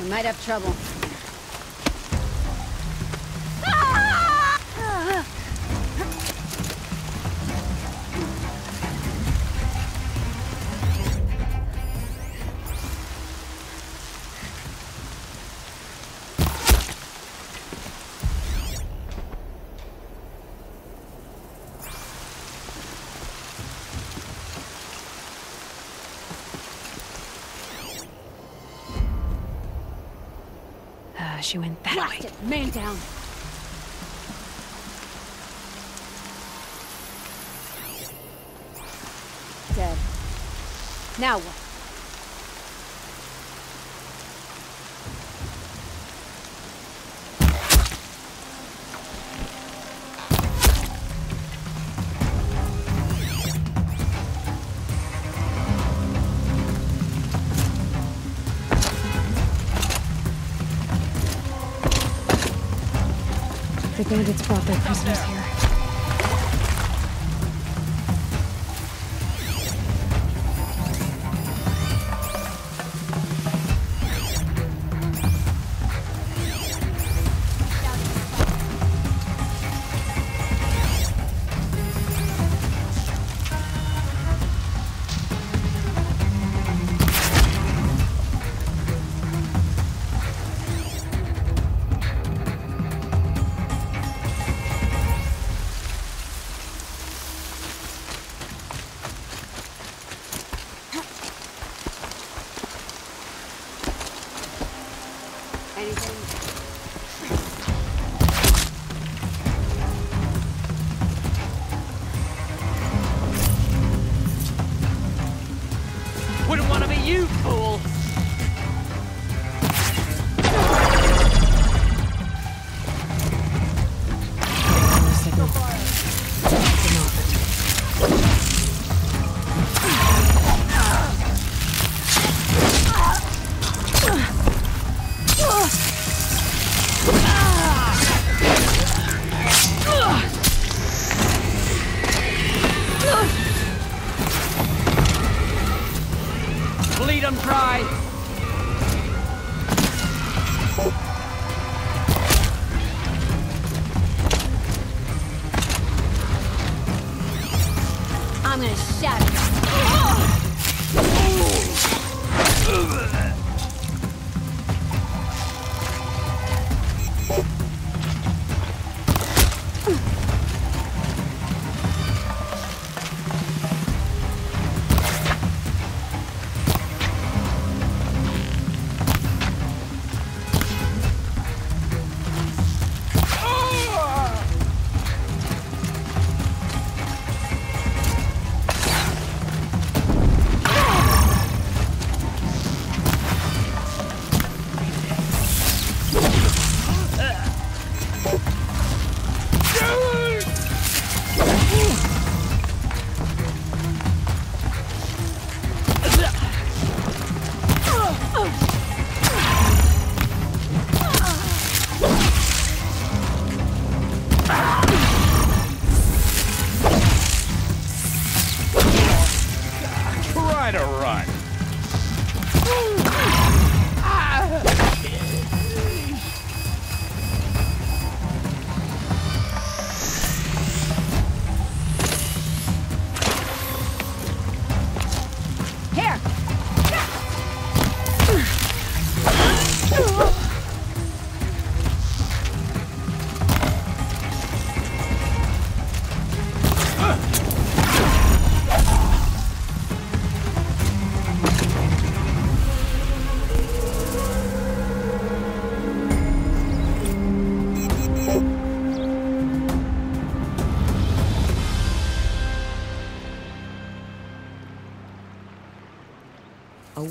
We might have trouble. Uh, she went that Blast way. it! Man down! Dead. Now what? Bandits brought their prisoners here. You, fool!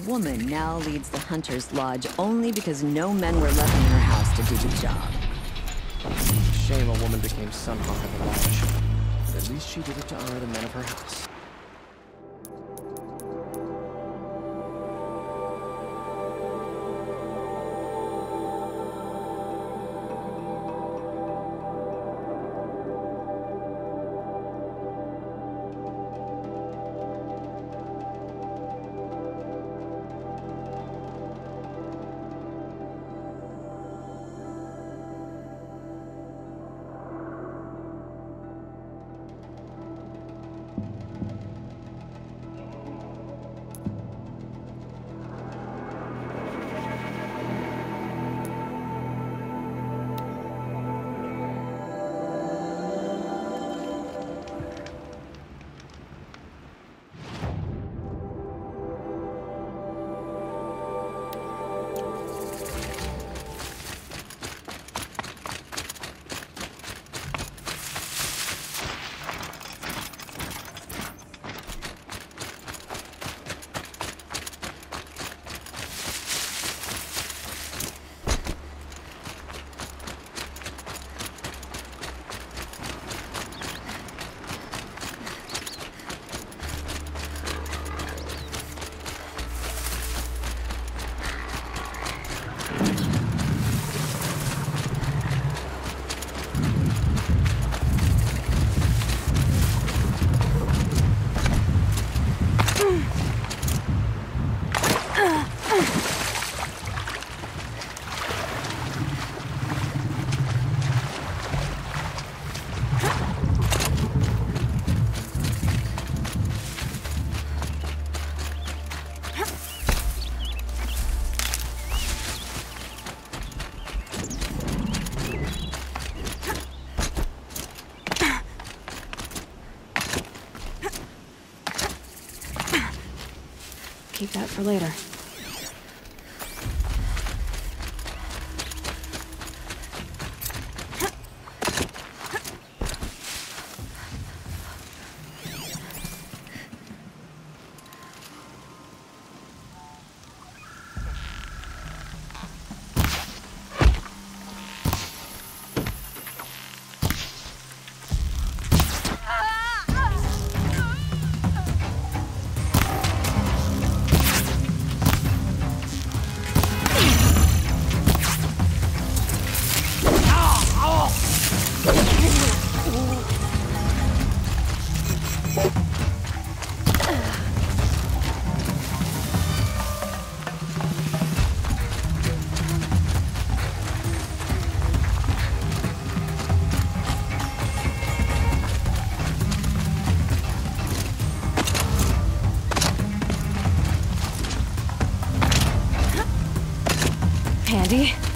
Woman now leads the Hunter's Lodge only because no men were left in her house to do the job. Shame a woman became Sun of the Lodge. But at least she did it to honor the men of her house. That for later. ready?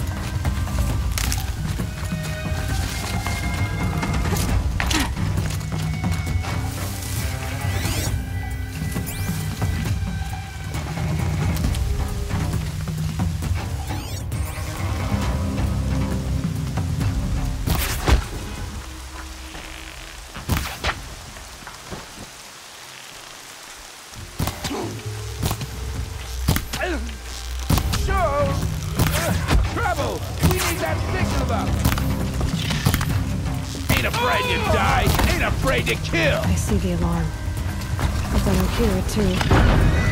To kill! I see the alarm. But I don't hear it too.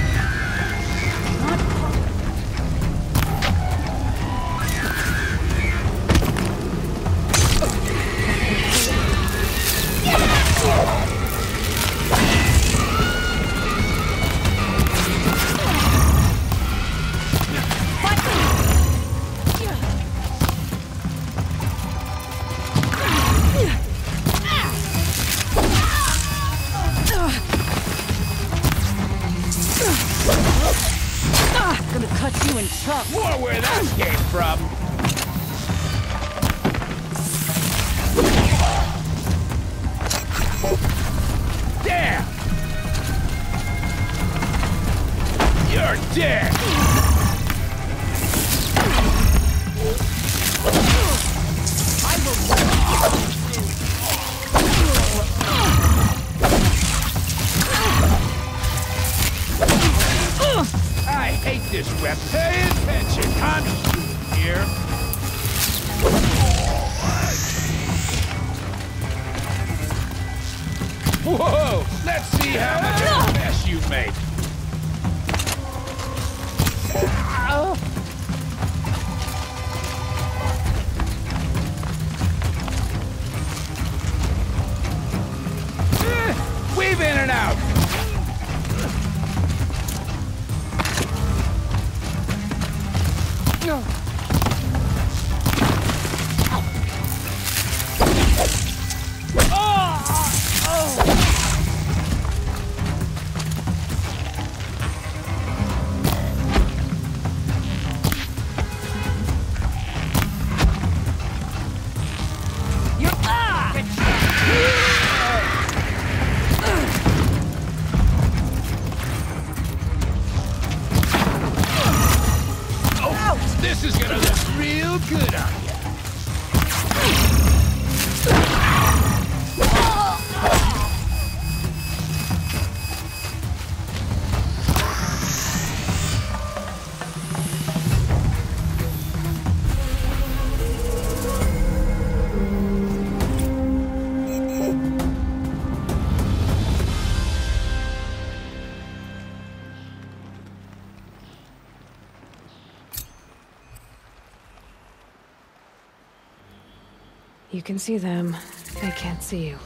You're dead! I hate this. Pay attention. I'm here. Whoa! Let's see how much of a mess you make. Uh, Weave in and out. Oh, You can see them. They can't see you.